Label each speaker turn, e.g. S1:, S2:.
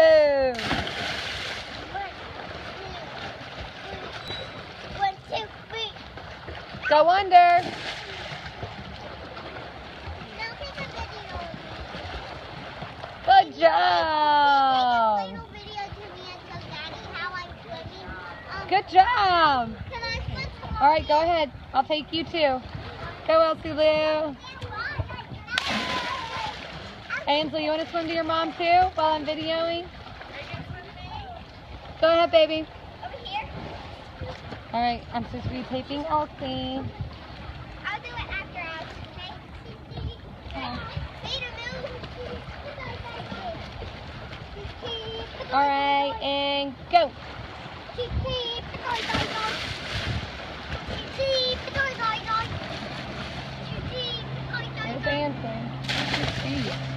S1: Go.
S2: One, two, three.
S1: Go under.
S2: Now take a video.
S1: Good job.
S2: little video to me and tell Daddy how I'm swimming.
S1: Good job.
S2: Can I swim tomorrow?
S1: All right, go ahead. I'll take you too. Go, Elsie Lou. Ainsley, you want to swim to your mom too while I'm videoing? Go ahead, baby.
S2: Over here.
S1: All right, I'm supposed to be taping Elsie.
S2: I'll do it after us, okay? Lou.
S1: All right, and go. There's. Anson. I can see you.